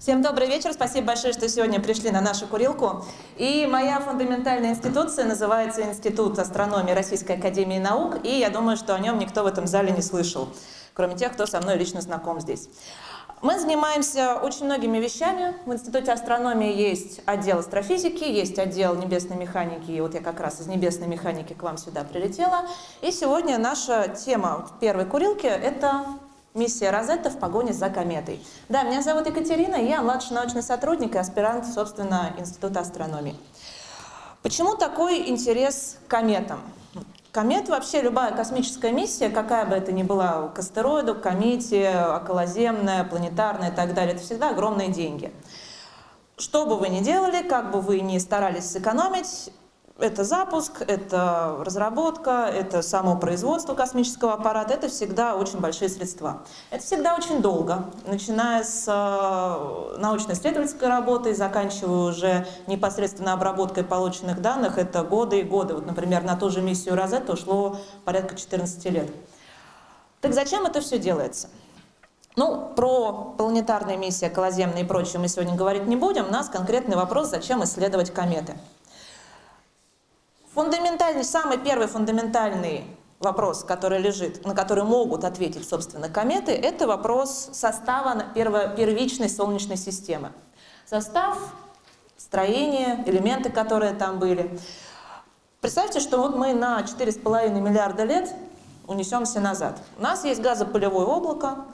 Всем добрый вечер, спасибо большое, что сегодня пришли на нашу курилку. И моя фундаментальная институция называется Институт астрономии Российской Академии Наук, и я думаю, что о нем никто в этом зале не слышал, кроме тех, кто со мной лично знаком здесь. Мы занимаемся очень многими вещами. В Институте астрономии есть отдел астрофизики, есть отдел небесной механики, и вот я как раз из небесной механики к вам сюда прилетела. И сегодня наша тема первой курилки – это Миссия Розетта в погоне за кометой. Да, меня зовут Екатерина, я младший научный сотрудник и аспирант, собственно, Института астрономии. Почему такой интерес к кометам? Комет вообще любая космическая миссия, какая бы это ни была, к астероиду, к комете, околоземная, планетарная и так далее, это всегда огромные деньги. Что бы вы ни делали, как бы вы ни старались сэкономить, это запуск, это разработка, это само производство космического аппарата, это всегда очень большие средства. Это всегда очень долго, начиная с э, научно-исследовательской работы, заканчивая уже непосредственно обработкой полученных данных, это годы и годы. Вот, например, на ту же миссию Розетта ушло порядка 14 лет. Так зачем это все делается? Ну, про планетарные миссии, околоземные и прочее мы сегодня говорить не будем. У нас конкретный вопрос, зачем исследовать кометы. Фундаментальный, самый первый фундаментальный вопрос, который лежит, на который могут ответить, собственно, кометы, это вопрос состава первичной Солнечной системы. Состав, строение, элементы, которые там были. Представьте, что вот мы на 4,5 миллиарда лет унесемся назад. У нас есть газопылевое облако,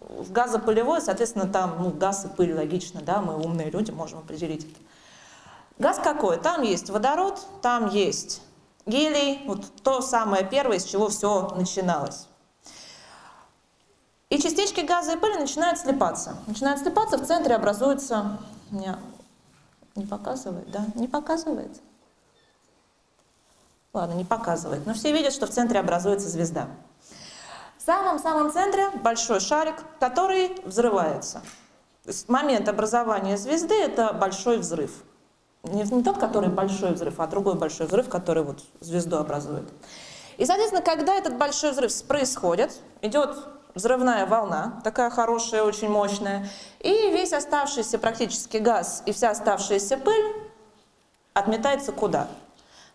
в газопылевое, соответственно, там ну, газ и пыль, логично, да, мы умные люди, можем определить это. Газ какой? Там есть водород, там есть гелий, вот то самое первое, с чего все начиналось. И частички газа и пыли начинают слипаться. Начинают слипаться, в центре образуется... Меня не показывает, да? Не показывает. Ладно, не показывает. Но все видят, что в центре образуется звезда. В самом-самом центре большой шарик, который взрывается. То есть момент образования звезды – это большой взрыв. Не, не тот, который большой взрыв, а другой большой взрыв, который вот звезду образует. И, соответственно, когда этот большой взрыв происходит, идет взрывная волна, такая хорошая, очень мощная, и весь оставшийся практически газ и вся оставшаяся пыль отметается куда?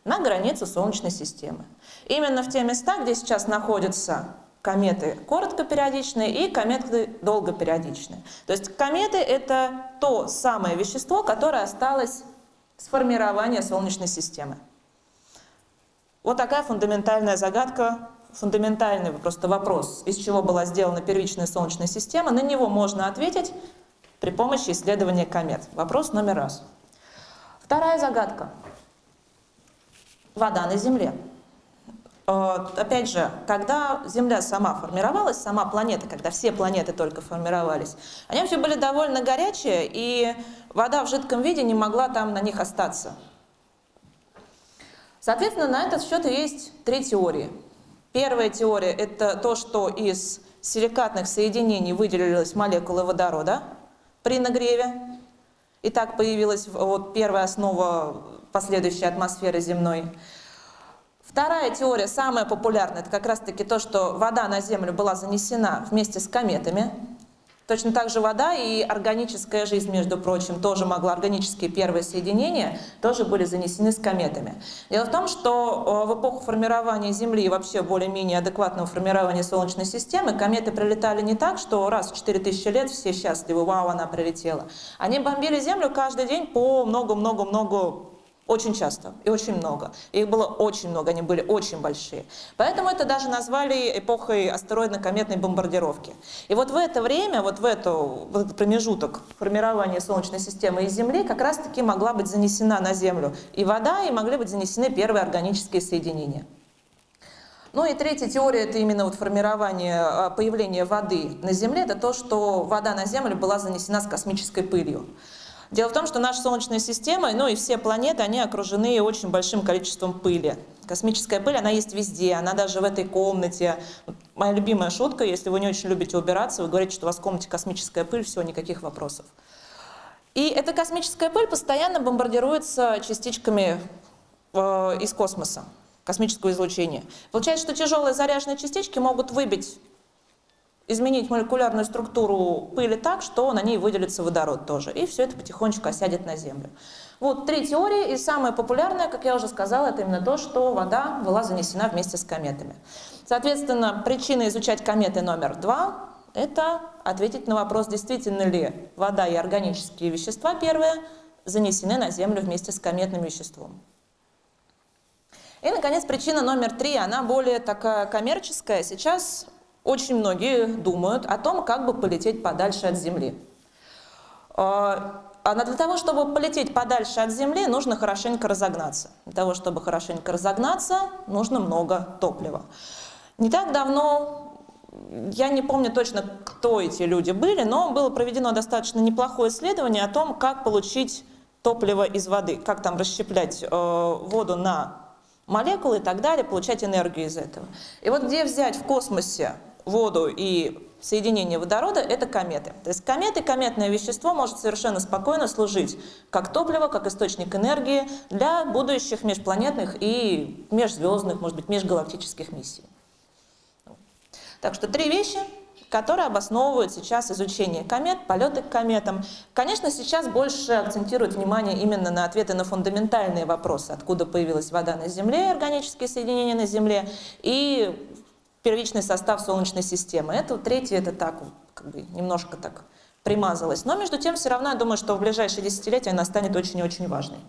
На границу Солнечной системы. Именно в те места, где сейчас находятся кометы короткопериодичные и кометы долгопериодичные. То есть кометы — это то самое вещество, которое осталось сформирования Солнечной системы. Вот такая фундаментальная загадка, фундаментальный просто вопрос, из чего была сделана первичная Солнечная система. На него можно ответить при помощи исследования комет. Вопрос номер раз. Вторая загадка. Вода на Земле. Э, опять же, когда Земля сама формировалась, сама планета, когда все планеты только формировались, они все были довольно горячие, и вода в жидком виде не могла там на них остаться. Соответственно, на этот счет есть три теории. Первая теория – это то, что из силикатных соединений выделилась молекула водорода при нагреве, и так появилась вот первая основа последующей атмосферы земной. Вторая теория, самая популярная, это как раз-таки то, что вода на Землю была занесена вместе с кометами. Точно так же вода и органическая жизнь, между прочим, тоже могла, органические первые соединения тоже были занесены с кометами. Дело в том, что в эпоху формирования Земли и вообще более-менее адекватного формирования Солнечной системы кометы прилетали не так, что раз в 4000 лет все счастливы, вау, она прилетела. Они бомбили Землю каждый день по много-много-много очень часто и очень много. Их было очень много, они были очень большие. Поэтому это даже назвали эпохой астероидно-кометной бомбардировки. И вот в это время, вот в, эту, в этот промежуток формирования Солнечной системы и Земли как раз-таки могла быть занесена на Землю и вода, и могли быть занесены первые органические соединения. Ну и третья теория – это именно вот формирование, а, появление воды на Земле, это то, что вода на Землю была занесена с космической пылью. Дело в том, что наша Солнечная система, ну и все планеты, они окружены очень большим количеством пыли. Космическая пыль, она есть везде, она даже в этой комнате. Моя любимая шутка, если вы не очень любите убираться, вы говорите, что у вас в комнате космическая пыль, все, никаких вопросов. И эта космическая пыль постоянно бомбардируется частичками э, из космоса, космического излучения. Получается, что тяжелые заряженные частички могут выбить изменить молекулярную структуру пыли так, что на ней выделится водород тоже. И все это потихонечку осядет на Землю. Вот три теории, и самая популярная, как я уже сказала, это именно то, что вода была занесена вместе с кометами. Соответственно, причина изучать кометы номер два – это ответить на вопрос, действительно ли вода и органические вещества, первые, занесены на Землю вместе с кометным веществом. И, наконец, причина номер три, она более такая коммерческая. Сейчас очень многие думают о том, как бы полететь подальше от Земли. А, а для того, чтобы полететь подальше от Земли, нужно хорошенько разогнаться. Для того, чтобы хорошенько разогнаться, нужно много топлива. Не так давно, я не помню точно, кто эти люди были, но было проведено достаточно неплохое исследование о том, как получить топливо из воды, как там расщеплять э, воду на молекулы и так далее, получать энергию из этого. И вот где взять в космосе воду и соединение водорода – это кометы. То есть кометы, кометное вещество может совершенно спокойно служить как топливо, как источник энергии для будущих межпланетных и межзвездных, может быть, межгалактических миссий. Так что три вещи, которые обосновывают сейчас изучение комет, полеты к кометам. Конечно, сейчас больше акцентируют внимание именно на ответы на фундаментальные вопросы, откуда появилась вода на Земле, органические соединения на Земле, и первичный состав Солнечной системы. Это третье, это так, как бы немножко так примазалось. Но между тем, все равно я думаю, что в ближайшие десятилетия она станет очень и очень важной.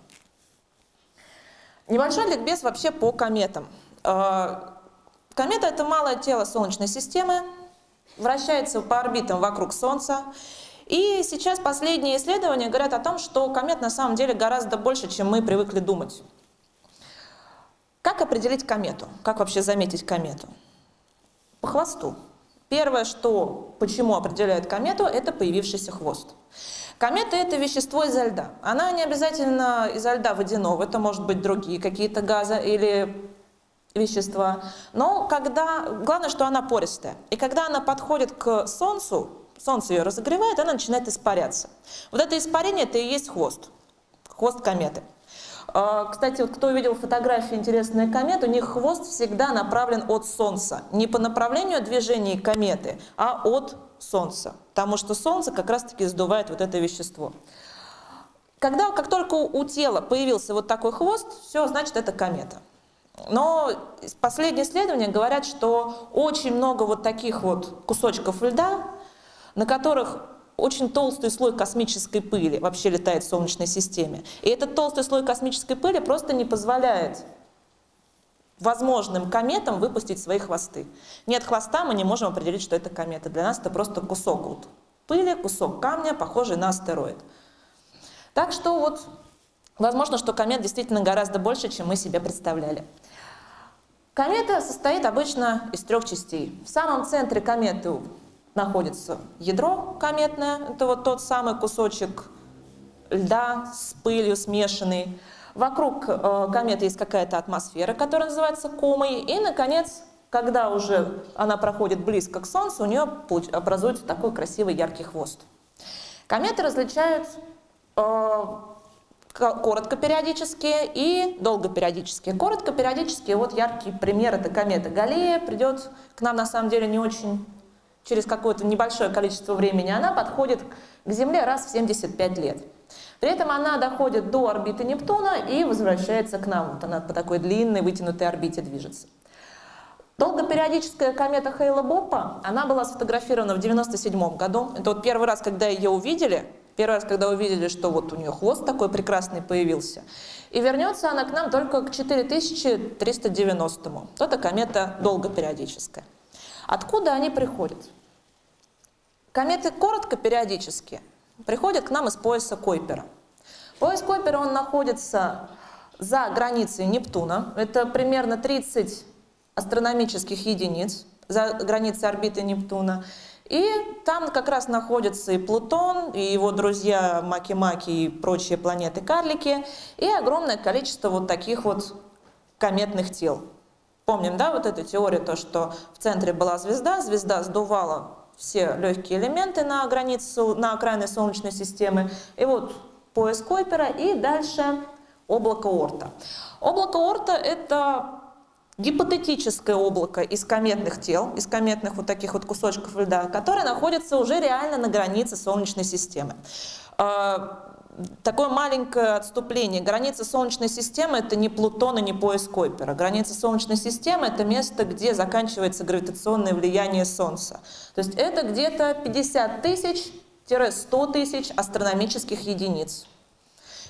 Небольшой ликбез вообще по кометам. А, комета – это малое тело Солнечной системы, вращается по орбитам вокруг Солнца. И сейчас последние исследования говорят о том, что комет на самом деле гораздо больше, чем мы привыкли думать. Как определить комету? Как вообще заметить комету? По хвосту. Первое, что, почему определяют комету, это появившийся хвост. Комета – это вещество изо льда. Она не обязательно изо льда водяного, это может быть другие какие-то газы или вещества. Но когда, главное, что она пористая. И когда она подходит к Солнцу, Солнце ее разогревает, она начинает испаряться. Вот это испарение – это и есть хвост, хвост кометы. А, кстати, вот кто видел фотографии интересные комет, у них хвост всегда направлен от Солнца. Не по направлению движения кометы, а от Солнца. Потому что Солнце как раз-таки сдувает вот это вещество. Когда, как только у тела появился вот такой хвост, все, значит, это комета. Но последние исследования говорят, что очень много вот таких вот кусочков льда, на которых очень толстый слой космической пыли вообще летает в Солнечной системе. И этот толстый слой космической пыли просто не позволяет возможным кометам выпустить свои хвосты. Нет хвоста, мы не можем определить, что это комета. Для нас это просто кусок вот пыли, кусок камня, похожий на астероид. Так что вот возможно, что комет действительно гораздо больше, чем мы себе представляли. Комета состоит обычно из трех частей. В самом центре кометы находится ядро кометное, это вот тот самый кусочек льда с пылью смешанный. Вокруг э, кометы есть какая-то атмосфера, которая называется комой. И, наконец, когда уже она проходит близко к Солнцу, у нее образуется такой красивый яркий хвост. Кометы различают э, коротко периодические и долго периодические. Коротко периодические, вот яркий пример, это комета Галлея, придет к нам на самом деле не очень через какое-то небольшое количество времени, она подходит к Земле раз в 75 лет. При этом она доходит до орбиты Нептуна и возвращается к нам. Вот она по такой длинной вытянутой орбите движется. Долгопериодическая комета Хейла Боппа, она была сфотографирована в 1997 году. Это вот первый раз, когда ее увидели, первый раз, когда увидели, что вот у нее хвост такой прекрасный появился. И вернется она к нам только к 4390. -му. Это комета долгопериодическая. Откуда они приходят? Кометы коротко периодически приходят к нам из пояса Койпера. Пояс Койпера он находится за границей Нептуна. Это примерно 30 астрономических единиц за границей орбиты Нептуна. И там как раз находятся и Плутон, и его друзья Маки-Маки и прочие планеты-карлики, и огромное количество вот таких вот кометных тел. Помним, да, вот эту теорию, то, что в центре была звезда, звезда сдувала все легкие элементы на границу, на окраины Солнечной системы. И вот пояс Койпера и дальше облако Орта. Облако Орта – это гипотетическое облако из кометных тел, из кометных вот таких вот кусочков льда, которое находится уже реально на границе Солнечной системы. Такое маленькое отступление. Граница Солнечной системы — это не Плутон и не пояс Койпера. Граница Солнечной системы — это место, где заканчивается гравитационное влияние Солнца. То есть это где-то 50 тысяч-100 тысяч астрономических единиц.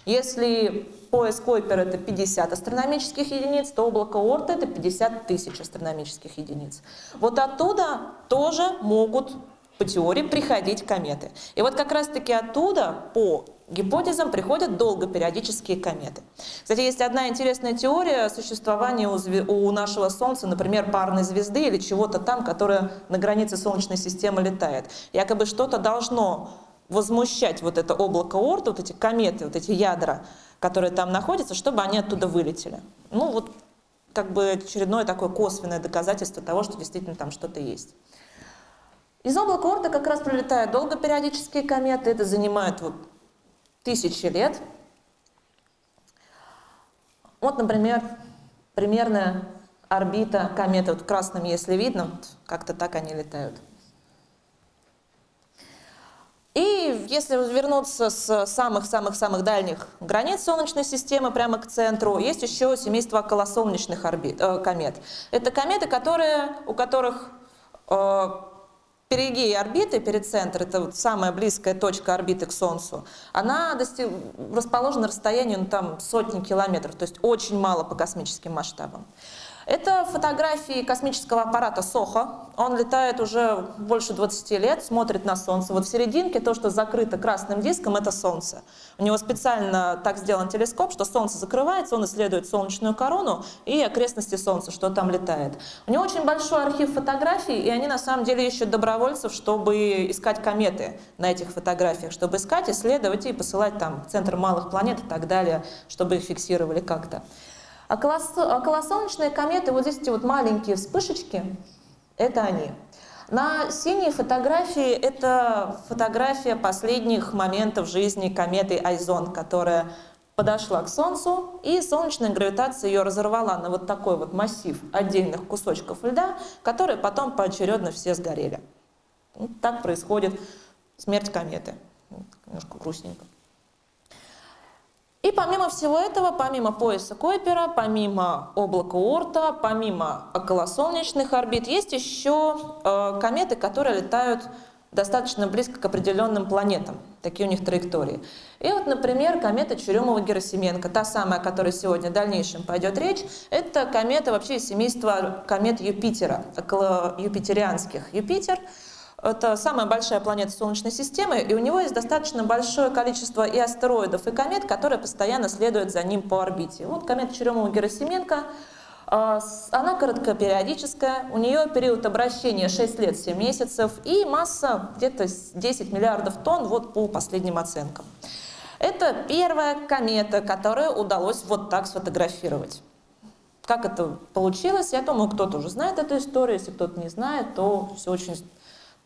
Если пояс Койпера это 50 астрономических единиц, то облако Орта это 50 тысяч астрономических единиц. Вот оттуда тоже могут по теории приходить кометы. И вот как раз-таки оттуда по гипотезам приходят долгопериодические кометы. Кстати, есть одна интересная теория существования у, зв... у нашего Солнца, например, парной звезды или чего-то там, которое на границе Солнечной системы летает. Якобы что-то должно возмущать вот это облако Орта, вот эти кометы, вот эти ядра, которые там находятся, чтобы они оттуда вылетели. Ну вот как бы очередное такое косвенное доказательство того, что действительно там что-то есть. Из облака Орта как раз прилетают долгопериодические кометы, это занимает вот тысячи лет. Вот, например, примерная орбита кометы, вот красным, если видно, вот как-то так они летают. И если вернуться с самых-самых-самых дальних границ Солнечной системы прямо к центру, есть еще семейство околосолнечных орбит, э, комет. Это кометы, которые, у которых э, перигеи орбиты, перед центром, это вот самая близкая точка орбиты к Солнцу, она достиг, расположена на расстоянии ну, там, сотни километров, то есть очень мало по космическим масштабам. Это фотографии космического аппарата Сохо. Он летает уже больше 20 лет, смотрит на Солнце. Вот в серединке то, что закрыто красным диском, это Солнце. У него специально так сделан телескоп, что Солнце закрывается, он исследует солнечную корону и окрестности Солнца, что там летает. У него очень большой архив фотографий, и они на самом деле ищут добровольцев, чтобы искать кометы на этих фотографиях, чтобы искать, исследовать и посылать там Центр малых планет и так далее, чтобы их фиксировали как-то. А околосолнечные кометы, вот здесь эти вот маленькие вспышечки, это они. На синей фотографии это фотография последних моментов жизни кометы Айзон, которая подошла к Солнцу, и солнечная гравитация ее разорвала на вот такой вот массив отдельных кусочков льда, которые потом поочередно все сгорели. Вот так происходит смерть кометы. Немножко грустненько. И помимо всего этого, помимо пояса Койпера, помимо облака Орта, помимо околосолнечных орбит, есть еще э, кометы, которые летают достаточно близко к определенным планетам. Такие у них траектории. И вот, например, комета Чурюмова-Герасименко, та самая, о которой сегодня в дальнейшем пойдет речь, это комета вообще из семейства комет Юпитера, около юпитерианских. Юпитер — это самая большая планета Солнечной системы, и у него есть достаточно большое количество и астероидов, и комет, которые постоянно следуют за ним по орбите. Вот комета Черемова-Герасименко, а, она короткопериодическая, у нее период обращения 6 лет 7 месяцев и масса где-то 10 миллиардов тонн вот по последним оценкам. Это первая комета, которую удалось вот так сфотографировать. Как это получилось, я думаю, кто-то уже знает эту историю, если кто-то не знает, то все очень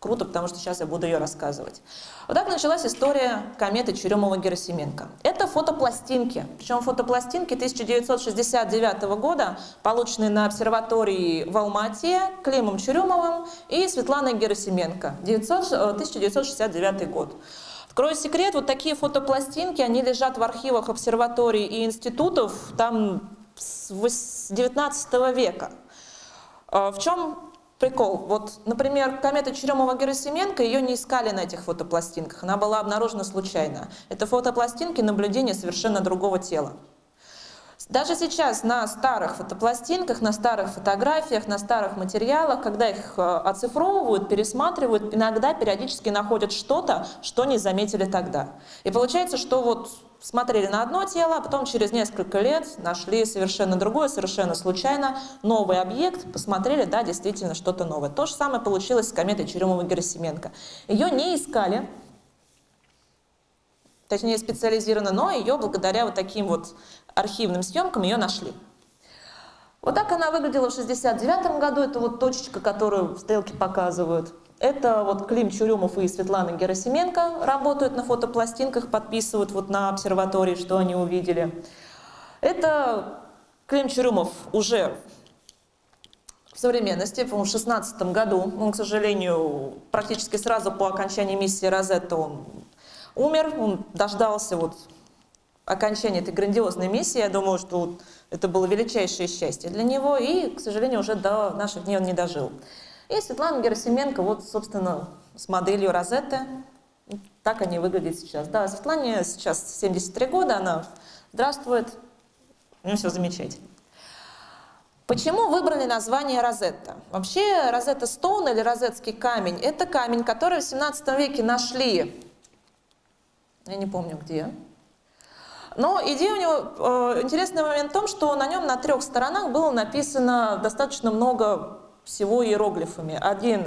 круто, потому что сейчас я буду ее рассказывать. Вот так началась история кометы Черемова-Герасименко. Это фотопластинки, причем фотопластинки 1969 года, полученные на обсерватории в Алмате Климом Черемовым и Светланой Герасименко, 900, 1969 э, год. Открою секрет, вот такие фотопластинки, они лежат в архивах обсерваторий и институтов там с 19 века. Э, в чем прикол. Вот, например, комета Черемова-Герасименко, ее не искали на этих фотопластинках, она была обнаружена случайно. Это фотопластинки наблюдения совершенно другого тела. Даже сейчас на старых фотопластинках, на старых фотографиях, на старых материалах, когда их э, оцифровывают, пересматривают, иногда периодически находят что-то, что не заметили тогда. И получается, что вот смотрели на одно тело, а потом через несколько лет нашли совершенно другое, совершенно случайно новый объект, посмотрели, да, действительно что-то новое. То же самое получилось с кометой Черемова-Герасименко. Ее не искали, точнее специализированно, но ее благодаря вот таким вот архивным съемкам ее нашли. Вот так она выглядела в 69 году, это вот точечка, которую стрелки показывают. Это вот Клим Чурюмов и Светлана Герасименко работают на фотопластинках, подписывают вот на обсерватории, что они увидели. Это Клим Чурюмов уже в современности, в 2016 году. Он, к сожалению, практически сразу по окончании миссии Розетта он умер, он дождался вот окончания этой грандиозной миссии. Я думаю, что это было величайшее счастье для него, и, к сожалению, уже до наших дней он не дожил. И Светлана Герасименко, вот, собственно, с моделью Розетта, так они выглядят сейчас. Да, Светлане сейчас 73 года, она здравствует, у нее все замечательно. Почему выбрали название Розетта? Вообще Розетта Стоун или Розетский камень – это камень, который в 17 веке нашли, я не помню где, но идея у него, э, интересный момент в том, что на нем на трех сторонах было написано достаточно много всего иероглифами. Один,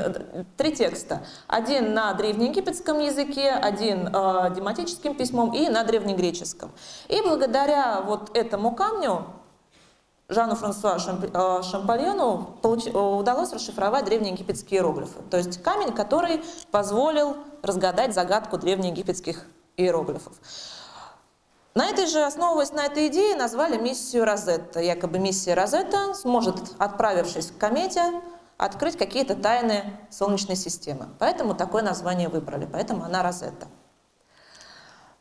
три текста. Один на древнеегипетском языке, один э, дематическим письмом и на древнегреческом. И благодаря вот этому камню Жану Франсуа э, Шампальону. Э, удалось расшифровать древнеегипетские иероглифы. То есть камень, который позволил разгадать загадку древнеегипетских иероглифов. На этой же, основываясь на этой идее, назвали миссию Розетта. Якобы миссия Розетта сможет, отправившись к комете, открыть какие-то тайны Солнечной системы. Поэтому такое название выбрали, поэтому она Розетта.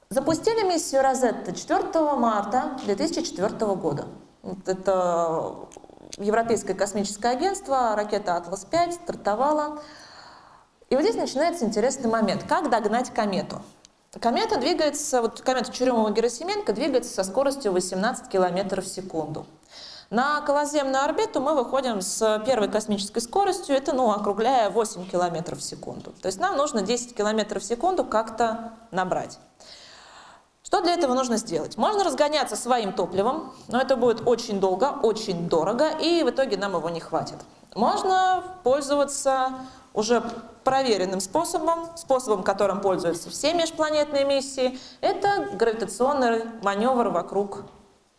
Запустили миссию Розетта 4 марта 2004 года. Это Европейское космическое агентство, ракета «Атлас-5» стартовала. И вот здесь начинается интересный момент. Как догнать комету? Комета двигается, вот комета Чурюмова-Герасименко двигается со скоростью 18 км в секунду. На околоземную орбиту мы выходим с первой космической скоростью, это, ну, округляя 8 км в секунду. То есть нам нужно 10 км в секунду как-то набрать. Что для этого нужно сделать? Можно разгоняться своим топливом, но это будет очень долго, очень дорого, и в итоге нам его не хватит. Можно пользоваться уже проверенным способом, способом, которым пользуются все межпланетные миссии, это гравитационный маневр вокруг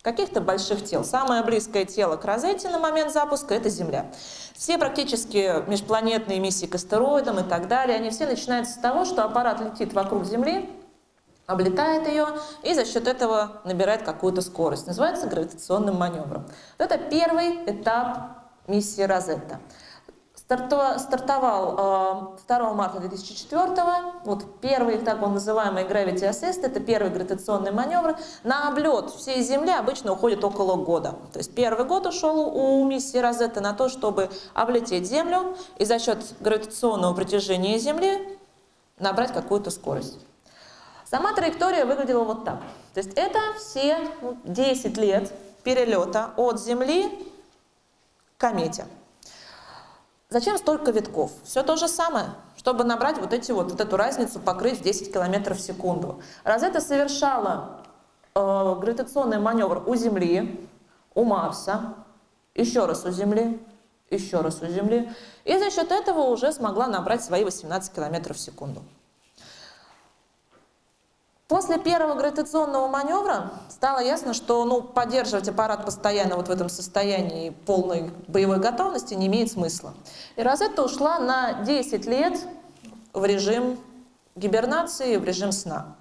каких-то больших тел. Самое близкое тело к Розетте на момент запуска – это Земля. Все практически межпланетные миссии к астероидам и так далее, они все начинаются с того, что аппарат летит вокруг Земли, облетает ее и за счет этого набирает какую-то скорость. Называется гравитационным маневром. Это первый этап миссии Розетта. Стартовал 2 э, марта 2004 вот первый так он называемый Gravity Assist, это первый гравитационный маневр. На облет всей Земли обычно уходит около года. То есть первый год ушел у миссии Розетта на то, чтобы облететь Землю и за счет гравитационного притяжения Земли набрать какую-то скорость. Сама траектория выглядела вот так. То есть это все 10 лет перелета от Земли к комете. Зачем столько витков? Все то же самое, чтобы набрать вот, эти вот, вот эту разницу, покрыть в 10 км в секунду. Розетта совершала э, гравитационный маневр у Земли, у Марса, еще раз у Земли, еще раз у Земли, и за счет этого уже смогла набрать свои 18 км в секунду. После первого гравитационного маневра стало ясно, что ну, поддерживать аппарат постоянно вот в этом состоянии полной боевой готовности не имеет смысла. И Розетта ушла на 10 лет в режим гибернации, в режим сна.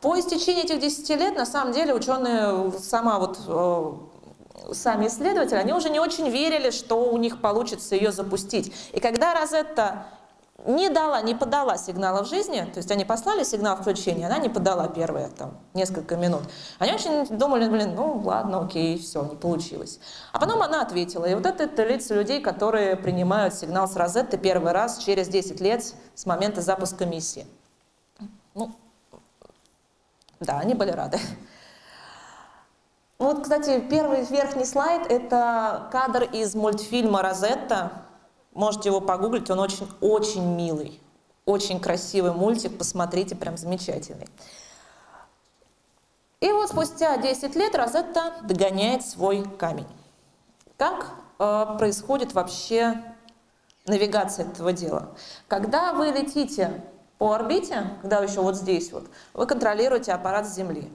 По истечении этих 10 лет, на самом деле, ученые, сама вот, э, сами исследователи, они уже не очень верили, что у них получится ее запустить. И когда Розетта не дала, не подала сигнала в жизни, то есть они послали сигнал включения, она не подала первые там, несколько минут. Они очень думали, блин, ну ладно, окей, все, не получилось. А потом она ответила. И вот это, это лица людей, которые принимают сигнал с розетты первый раз через 10 лет с момента запуска миссии. Ну, да, они были рады. Вот, кстати, первый верхний слайд – это кадр из мультфильма «Розетта», Можете его погуглить, он очень-очень милый. Очень красивый мультик, посмотрите, прям замечательный. И вот спустя 10 лет Розетта догоняет свой камень. Как э, происходит вообще навигация этого дела? Когда вы летите по орбите, когда еще вот здесь вот, вы контролируете аппарат с Земли.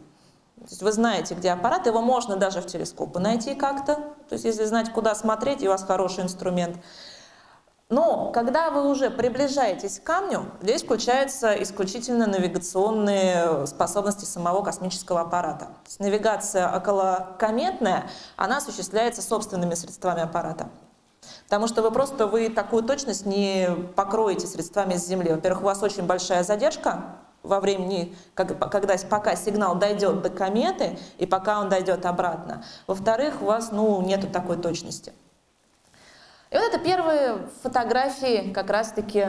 То есть вы знаете, где аппарат, его можно даже в телескопы найти как-то. То есть если знать, куда смотреть, и у вас хороший инструмент – но когда вы уже приближаетесь к камню, здесь включаются исключительно навигационные способности самого космического аппарата. То есть навигация околокометная, она осуществляется собственными средствами аппарата. Потому что вы просто вы такую точность не покроете средствами с Земли. Во-первых, у вас очень большая задержка во времени, когда, пока сигнал дойдет до кометы и пока он дойдет обратно. Во-вторых, у вас ну, нет такой точности. И вот это первые фотографии как раз-таки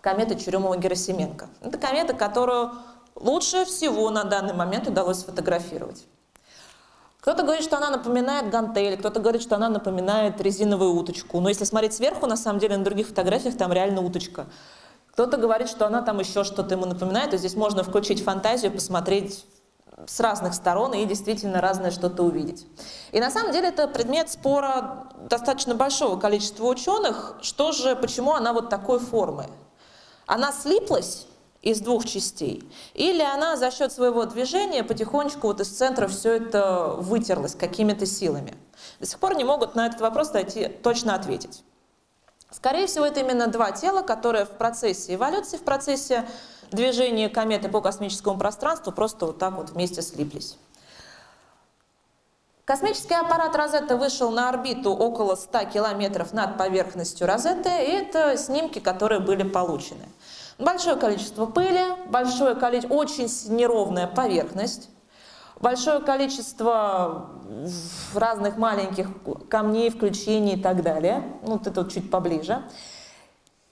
кометы Чурюмова-Герасименко. Это комета, которую лучше всего на данный момент удалось сфотографировать. Кто-то говорит, что она напоминает гантель, кто-то говорит, что она напоминает резиновую уточку. Но если смотреть сверху, на самом деле на других фотографиях там реально уточка. Кто-то говорит, что она там еще что-то ему напоминает, и здесь можно включить фантазию, посмотреть с разных сторон и действительно разное что-то увидеть. И на самом деле это предмет спора достаточно большого количества ученых, что же, почему она вот такой формы. Она слиплась из двух частей, или она за счет своего движения потихонечку вот из центра все это вытерлось какими-то силами. До сих пор не могут на этот вопрос дойти, точно ответить. Скорее всего, это именно два тела, которые в процессе эволюции, в процессе движения кометы по космическому пространству просто вот так вот вместе слиплись. Космический аппарат Розетта вышел на орбиту около 100 километров над поверхностью Розетты, и это снимки, которые были получены. Большое количество пыли, большое количество, очень неровная поверхность, большое количество разных маленьких камней, включений и так далее. Ну, вот это вот чуть поближе.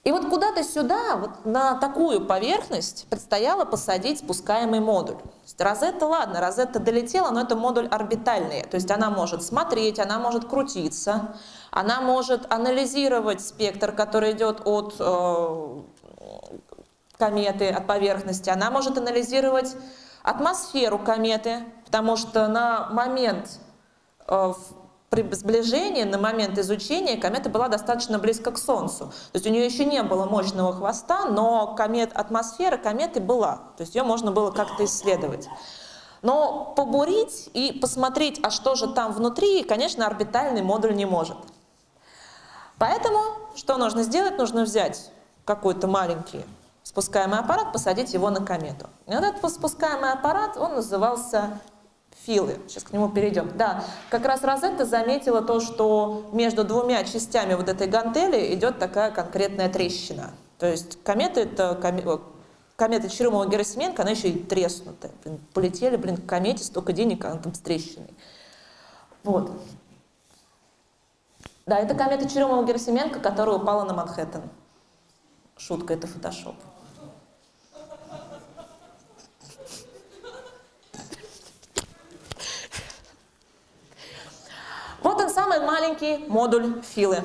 И вот куда-то сюда, вот на такую поверхность предстояло посадить спускаемый модуль. Розетта, ладно, Розетта долетела, но это модуль орбитальный. То есть она может смотреть, она может крутиться, она может анализировать спектр, который идет от э, кометы, от поверхности, она может анализировать атмосферу кометы, потому что на момент э, при сближении, на момент изучения комета была достаточно близко к Солнцу. То есть у нее еще не было мощного хвоста, но комет, атмосфера кометы была. То есть ее можно было как-то исследовать. Но побурить и посмотреть, а что же там внутри, конечно, орбитальный модуль не может. Поэтому что нужно сделать? Нужно взять какой-то маленький спускаемый аппарат, посадить его на комету. И вот этот спускаемый аппарат, он назывался Филы. Сейчас к нему перейдем. Да, как раз Розетта заметила то, что между двумя частями вот этой гантели идет такая конкретная трещина. То есть комета это комета Черемова-Герасименко, она еще и треснутая. Блин, полетели, блин, к комете, столько денег, она там с трещиной. Вот. Да, это комета Черемова-Герасименко, которая упала на Манхэттен. Шутка, это фотошоп. Вот он самый маленький модуль филы.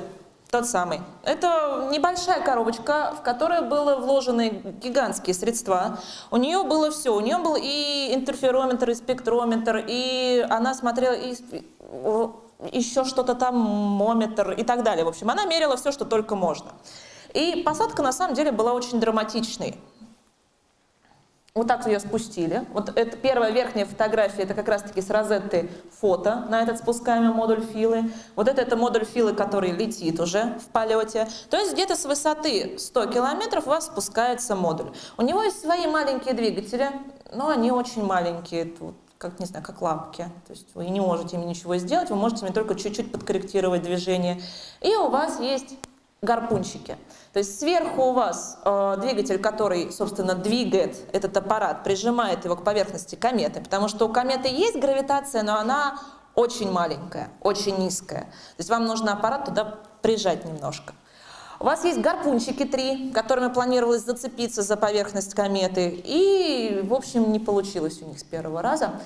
Тот самый. Это небольшая коробочка, в которую были вложены гигантские средства. У нее было все. У нее был и интерферометр, и спектрометр, и она смотрела и еще что-то там, мометр и так далее. В общем, она мерила все, что только можно. И посадка на самом деле была очень драматичной. Вот так ее спустили. Вот это первая верхняя фотография, это как раз-таки с розетты фото на этот спускаемый модуль Филы. Вот это, это модуль Филы, который летит уже в полете. То есть где-то с высоты 100 километров у вас спускается модуль. У него есть свои маленькие двигатели, но они очень маленькие, тут, как, не знаю, как лапки. То есть вы не можете ими ничего сделать, вы можете ими только чуть-чуть подкорректировать движение. И у вас есть гарпунчики. То есть сверху у вас э, двигатель, который, собственно, двигает этот аппарат, прижимает его к поверхности кометы, потому что у кометы есть гравитация, но она очень маленькая, очень низкая. То есть вам нужно аппарат туда прижать немножко. У вас есть гарпунчики три, которыми планировалось зацепиться за поверхность кометы, и, в общем, не получилось у них с первого раза.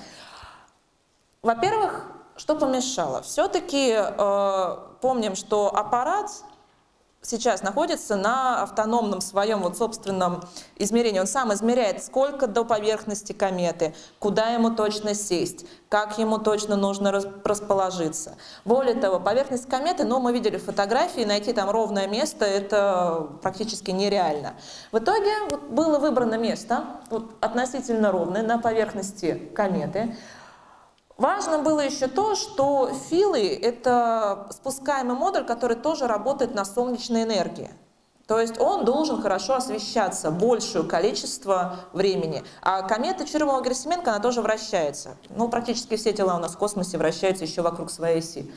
Во-первых, что помешало? Все-таки э, помним, что аппарат сейчас находится на автономном своем вот собственном измерении. Он сам измеряет, сколько до поверхности кометы, куда ему точно сесть, как ему точно нужно расположиться. Более того, поверхность кометы, ну, мы видели фотографии, найти там ровное место, это практически нереально. В итоге вот, было выбрано место, вот, относительно ровное, на поверхности кометы, Важно было еще то, что филы — это спускаемый модуль, который тоже работает на солнечной энергии. То есть он должен хорошо освещаться большее количество времени. А комета Черемова-Герасименко, она тоже вращается. Ну, практически все тела у нас в космосе вращаются еще вокруг своей оси.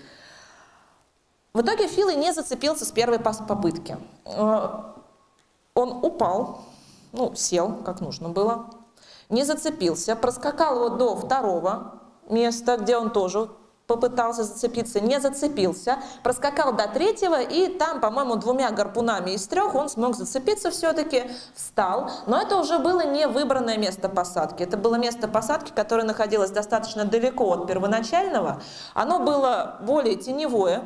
В итоге Филы не зацепился с первой попытки. Э, он упал, ну, сел, как нужно было, не зацепился, проскакал его до второго места, где он тоже попытался зацепиться, не зацепился, проскакал до третьего, и там, по-моему, двумя гарпунами из трех он смог зацепиться все-таки, встал. Но это уже было не выбранное место посадки. Это было место посадки, которое находилось достаточно далеко от первоначального. Оно было более теневое,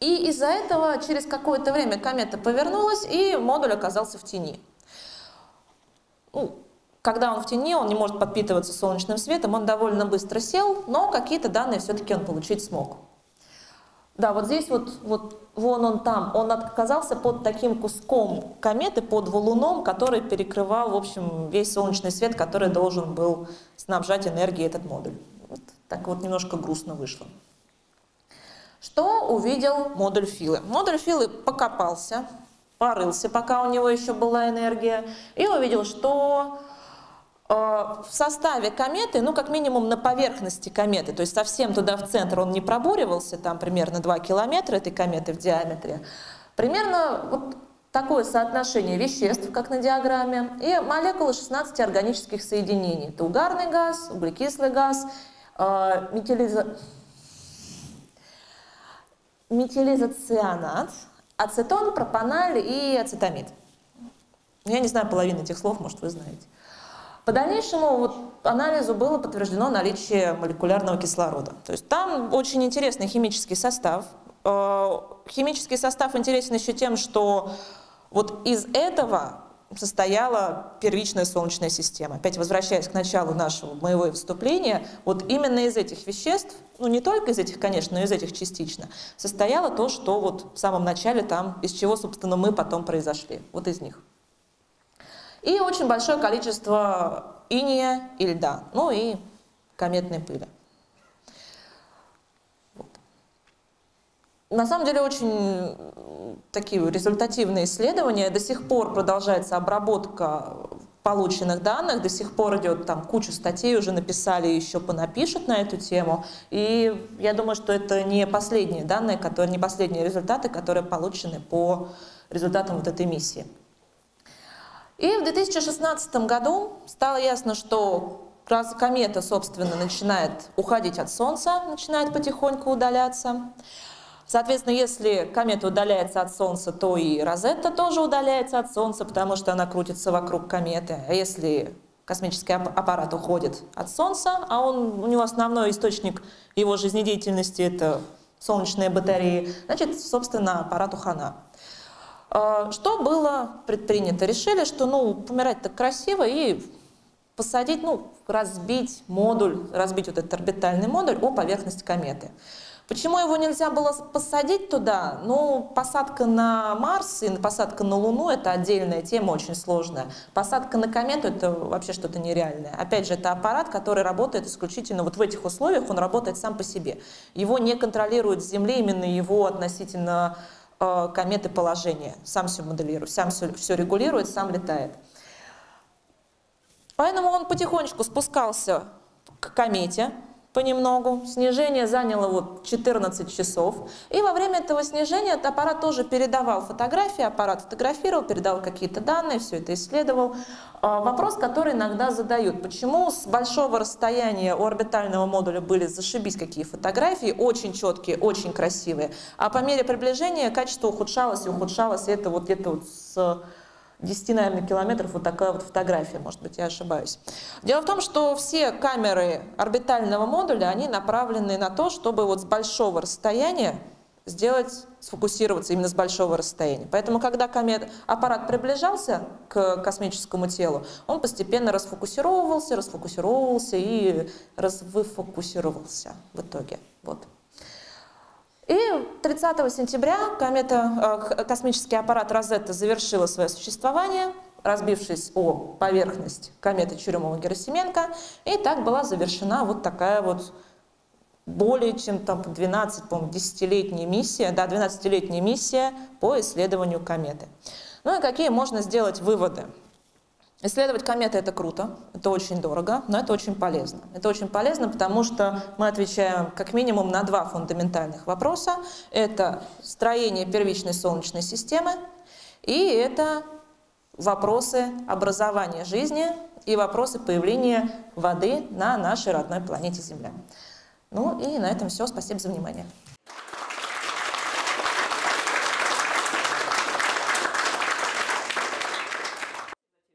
и из-за этого через какое-то время комета повернулась, и модуль оказался в тени. Ну, когда он в тени, он не может подпитываться солнечным светом, он довольно быстро сел, но какие-то данные все-таки он получить смог. Да, вот здесь вот, вот вон он там, он оказался под таким куском кометы, под валуном, который перекрывал, в общем, весь солнечный свет, который должен был снабжать энергией этот модуль. Вот так вот немножко грустно вышло. Что увидел модуль Филы? Модуль Филы покопался, порылся, пока у него еще была энергия, и увидел, что в составе кометы, ну, как минимум на поверхности кометы, то есть совсем туда в центр он не пробуривался, там примерно 2 километра этой кометы в диаметре, примерно вот такое соотношение веществ, как на диаграмме, и молекулы 16 органических соединений. Это угарный газ, углекислый газ, э, метилиза... метилизоцианат, ацетон, пропаналь и ацетамид. Я не знаю половины этих слов, может, вы знаете. По дальнейшему вот, анализу было подтверждено наличие молекулярного кислорода. То есть там очень интересный химический состав. Э, химический состав интересен еще тем, что вот из этого состояла первичная Солнечная система. Опять возвращаясь к началу нашего моего выступления, вот именно из этих веществ, ну не только из этих, конечно, но из этих частично, состояло то, что вот в самом начале там, из чего, собственно, мы потом произошли. Вот из них и очень большое количество иния и льда, ну и кометной пыли. На самом деле очень такие результативные исследования. До сих пор продолжается обработка полученных данных, до сих пор идет там кучу статей, уже написали, еще понапишут на эту тему. И я думаю, что это не последние данные, которые, не последние результаты, которые получены по результатам вот этой миссии. И в 2016 году стало ясно, что комета, собственно, начинает уходить от Солнца, начинает потихоньку удаляться. Соответственно, если комета удаляется от Солнца, то и Розетта тоже удаляется от Солнца, потому что она крутится вокруг кометы. А если космический аппарат уходит от Солнца, а он, у него основной источник его жизнедеятельности – это солнечные батареи, значит, собственно, аппарату хана. А, что было предпринято? Решили, что ну, помирать так красиво и посадить, ну, разбить модуль, разбить вот этот орбитальный модуль о поверхность кометы. Почему его нельзя было посадить туда? Ну, посадка на Марс и посадка на Луну – это отдельная тема, очень сложная. Посадка на комету – это вообще что-то нереальное. Опять же, это аппарат, который работает исключительно вот в этих условиях, он работает сам по себе. Его не контролирует с Земли, именно его относительно кометы положения. Сам все моделирует, сам все, все регулирует, сам летает. Поэтому он потихонечку спускался к комете понемногу. Снижение заняло вот 14 часов. И во время этого снижения аппарат тоже передавал фотографии, аппарат фотографировал, передал какие-то данные, все это исследовал. А, вопрос, который иногда задают, почему с большого расстояния у орбитального модуля были зашибись какие фотографии, очень четкие, очень красивые, а по мере приближения качество ухудшалось и ухудшалось, и это вот где-то вот с 10, наверное, километров вот такая вот фотография, может быть, я ошибаюсь. Дело в том, что все камеры орбитального модуля, они направлены на то, чтобы вот с большого расстояния сделать, сфокусироваться именно с большого расстояния. Поэтому, когда комет, аппарат приближался к космическому телу, он постепенно расфокусировывался, расфокусировывался и развыфокусировался в итоге. Вот. И 30 сентября комета, э, космический аппарат Розетта завершила свое существование, разбившись о поверхность кометы Чурюмова-Герасименко, и так была завершена вот такая вот более чем там 12, по-моему, 10-летняя миссия, да, 12-летняя миссия по исследованию кометы. Ну и какие можно сделать выводы? Исследовать кометы – это круто, это очень дорого, но это очень полезно. Это очень полезно, потому что мы отвечаем как минимум на два фундаментальных вопроса. Это строение первичной Солнечной системы и это вопросы образования жизни и вопросы появления воды на нашей родной планете Земля. Ну и на этом все. Спасибо за внимание.